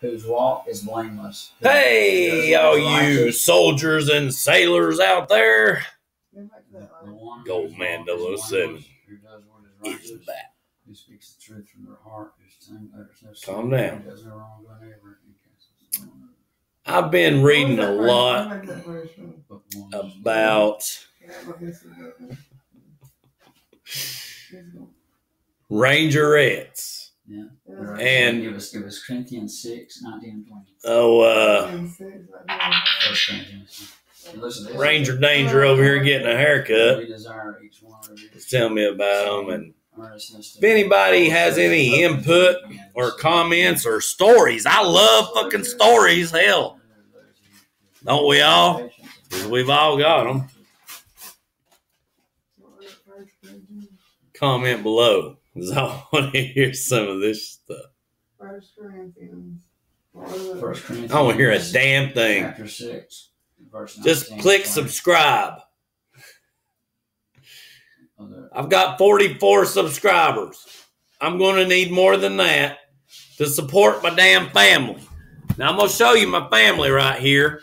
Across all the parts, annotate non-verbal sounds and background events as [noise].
whose walk is blameless. who Hey, does all you soldiers and sailors out there. Go back the line. Gold whose Man walk 007 Who does what is Is back. who speaks the truth from their heart, whose tongue utters uh, no Calm down. who does no wrong to a neighbor, and casts no one I've been reading a What was that lot first- what was that first one? but one. about Yeah, but this is it. This one. rangerettes. Yeah. And- give us give us Corinthians 6, 19 and 20. Oh, uh, And six, like that. First Corinthians. And listen to this. Ranger Danger over here getting a haircut. We desire each one of you. Just tell me about them. And if anybody has any input or comments or stories, I love fucking stories. Hell, Don't we all? 'cause we've all got them. What was that first Corinthians? Comment below. 'Cause I [laughs] want to hear some of this stuff. First Corinthians. What was it? First Corinthians. I want to hear a damn thing. Chapter 6, verse Just click 20. subscribe. I've got 44 subscribers. I'm going to need more than that to support my damn family. Now, I'm going to show you my family right here.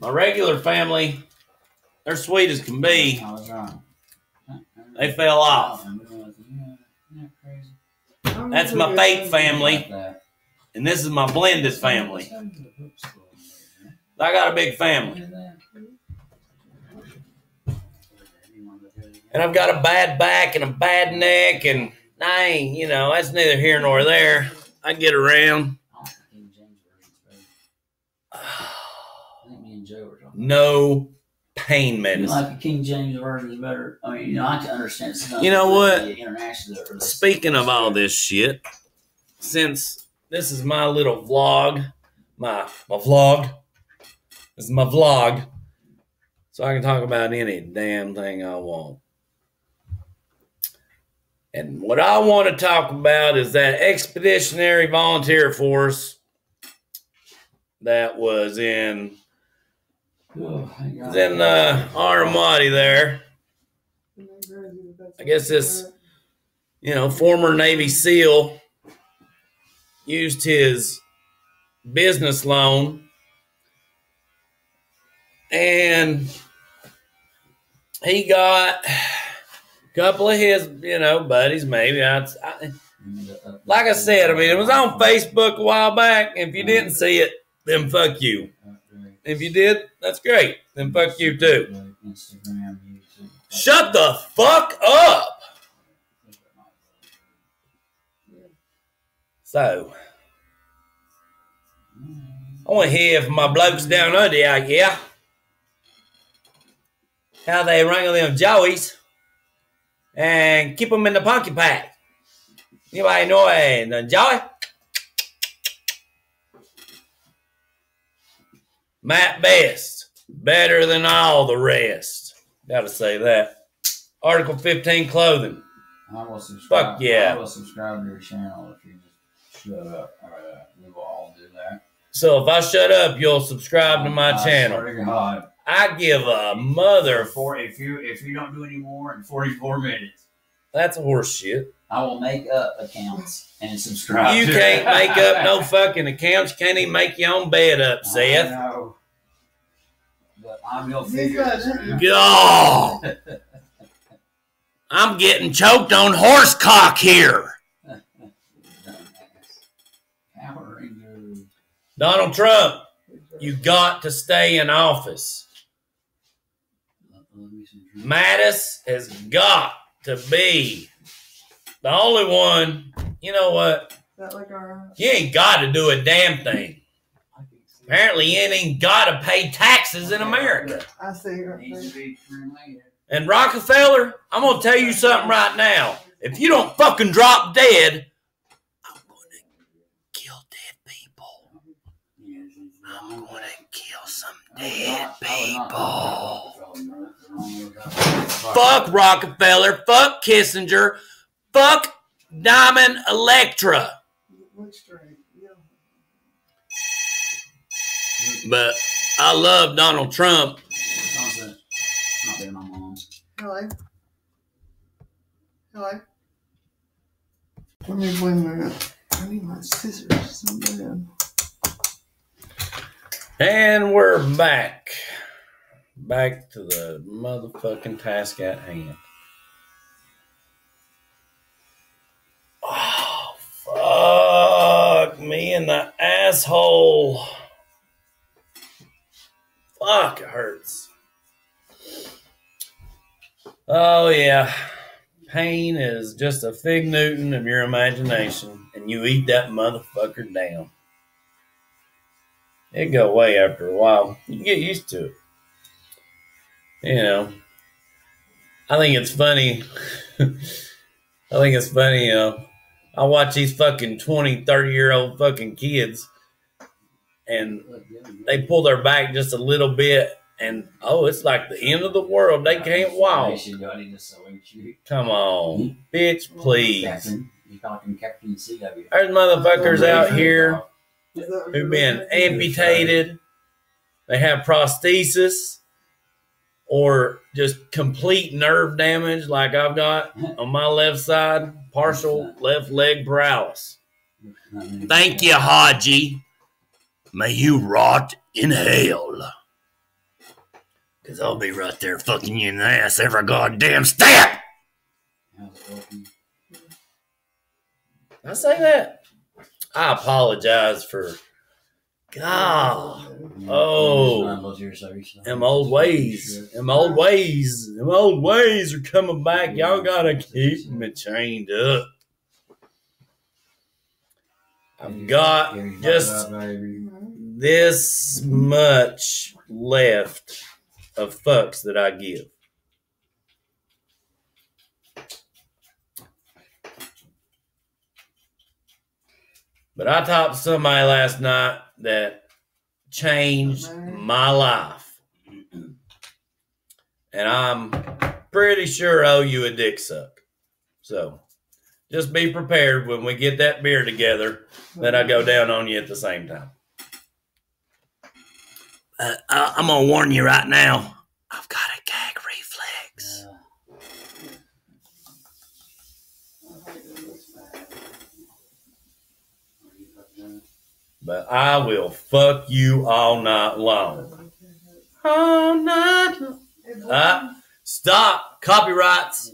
My regular family, they're sweet as can be. I was wrong. They fell off. Yeah, crazy. I'm That's my fake family, and this is my blended family. I got a big family. And I've got a bad back and a bad neck, and I ain't, you know, that's neither here nor there. I get around. I think me and Joe were talking. No pain You medicine. like the King James version is better. I mean, you know, I can understand. You know what? International. Speaking of all this shit, since this is my little vlog, my my vlog, this is my vlog, so I can talk about any damn thing I want. And what I want to talk about is that expeditionary volunteer force that was in Oh, in uh, Armadi there. Then I guess this- you know, former Navy SEAL used his business loan and he got a couple of his, you know, buddies, maybe. I, I, like I said, I mean, it was on Facebook a while back. If you didn't see it, then fuck you. If you did, that's great. Then fuck you too. Shut the fuck up. So, I want to hear from my blokes down under out here. How they wrangle them joeys and keep them in the pocket pack. Anybody know a joey? Matt Best, better than all the rest. Gotta say that. Article 15 clothing. I will subscribe. Fuck yeah. I will subscribe to your channel if you just shut up. Right, uh, we will all do that. So if I shut up, you'll subscribe to my I channel. swear to God. I give a mother. For if you if you don't do any more in 44 minutes, That's a horse shit. I will make up accounts and subscribe. You can't make up no fucking accounts. You can't even make your own bed up, I Seth. know. But I'm [laughs] gonna He's figure got this it. out. God. I'm getting choked on horse cock here. Donald Trump, you got to stay in office. Let me see. Mattis has got to be the only one. You know what? like our uh, You ain't got to do a damn thing. Apparently, you ain't even got to pay taxes in America. I see right Needs to there. be cremated. And Rockefeller, I'm gonna tell you something right now. If you don't fucking drop dead, I'm gonna kill dead people. I'm gonna kill some dead not- I would not people. vote for Rockefeller. Fuck Rockefeller. Fuck Kissinger. Fuck Diamond Electra. Look straight. Yeah. But I love Donald Trump. Not being my mom. Hello. Hello. Let me blame that. I need my scissors so bad. And we're back. Back to the motherfucking task at hand. Oh, fuck me in the asshole. Fuck, it hurts. Oh, yeah. Pain is just a fig Newton of your imagination, and you eat that motherfucker down. It go away after a while. You get used to it. You know, I think it's funny. [laughs] I think it's funny, you know. I watch these fucking 20, 30 year old fucking kids and they pull their back just a little bit and oh, it's like the end of the world. They can't walk. Come on, bitch, please. There's motherfuckers out here who've been amputated. They have prosthesis or just complete nerve damage, like I've got on my left side, partial left leg paralysis. Thank you, Haji. May you rot in hell. Because I'll be right there fucking you in the ass every goddamn step. I say that. I apologize for. God. Oh. Them old ways. Them old ways. Them old ways are coming back. Y'all gotta keep me chained up. I've got just this much left of fucks that I give. But I talked to somebody last night that changed my life. And I'm pretty sure I owe you a dick suck. So just be prepared when we get that beer together that I go down on you at the same time. Uh, I- I'm gonna warn you right now. I've got a gag reflex. But I will fuck you all night long. All night. long. Ah. Stop. Copyrights.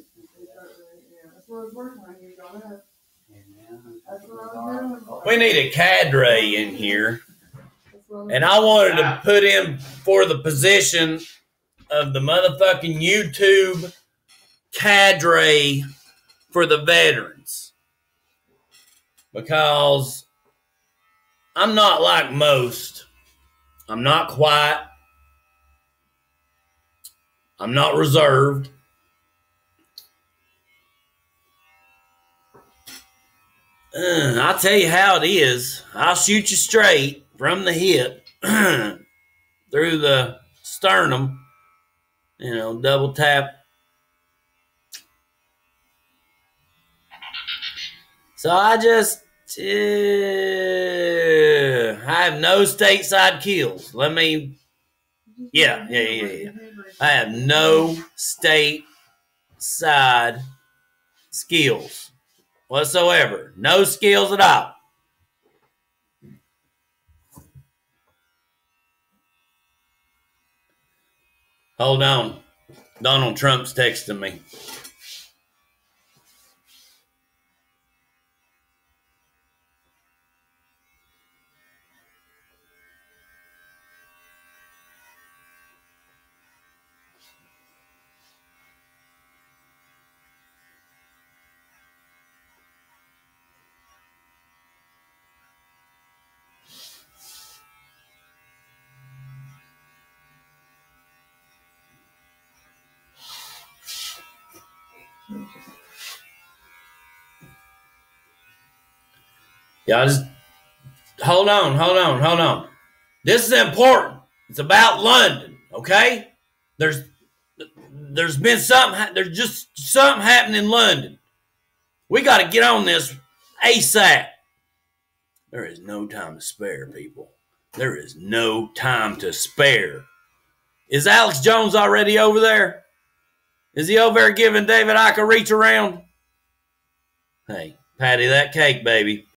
We need a cadre in here. And I wanted to put him for the position of the motherfucking YouTube cadre for the veterans. Because I'm not like most. I'm not quiet. I'm not reserved. Uh, I'll tell you how it is. I'll shoot you straight from the hip [clears throat] through the sternum, you know, double tap. So I just, I have no stateside kills. Let me, yeah, yeah, yeah, yeah. I have no stateside skills whatsoever. No skills at all. Hold on. Donald Trump's texting me. Y'all just hold on, hold on, hold on. This is important. It's about London, okay? There's there's been something there's just something happening in London. We got to get on this ASAP. There is no time to spare, people. There is no time to spare. Is Alex Jones already over there? Is he over there giving David Icke a reach around? Hey, Patty that cake, baby.